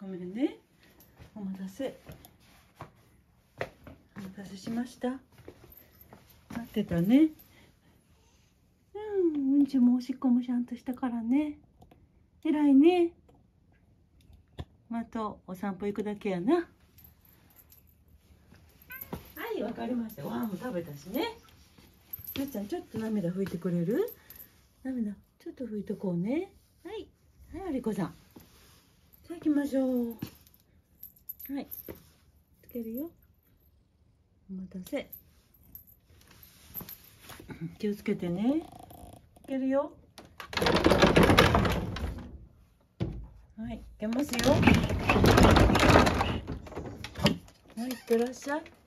ごめんね。お待たせ。お待たせしました。待ってたね。うんうんちもおしっこもちゃんとしたからね。偉いね。またお散歩行くだけやな。はいわかりました。ご飯も食べたしね。なっちゃんちょっと涙拭いてくれる涙ちょっと拭いとこうねはいはいありこさんさあ行きましょう。はい。つけるよ。お待たせ。気をつけてね。いけるよ。はい。いけますよ。はい。いってらっしゃい。